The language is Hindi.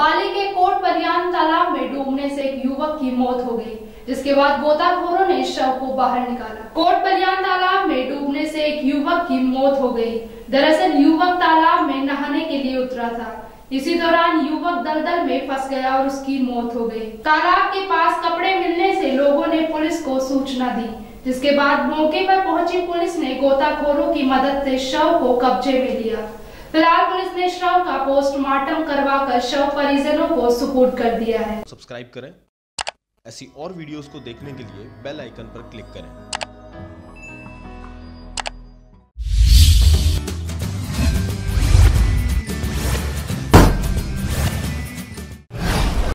बाली के कोट परियान तालाब में डूबने से एक युवक की मौत हो गई, जिसके बाद गोताखोरों ने शव को बाहर निकाला। कोट परियान तालाब में डूबने से एक युवक की मौत हो गई। दरअसल युवक तालाब में नहाने के लिए उतरा था। इसी दौरान युवक दलदल में फंस गया और उसकी मौत हो गई। तालाब के पास कपड़े मिलने से लोगों ने पुलिस को सूचना दी, जिसके बाद मौके पर पहुँची पुलिस ने गोताखोरों की मदद से शव को कब्जे में लिया। फ़िलहाल पुलिस ने शव का पोस्टमार्टम करवा कर शव परिजनों को सुपुर्द कर दिया है। सब्सक्राइब करें। ऐसी और वीडियोस को देखने के लिए बेल आइकन पर क्लिक करें।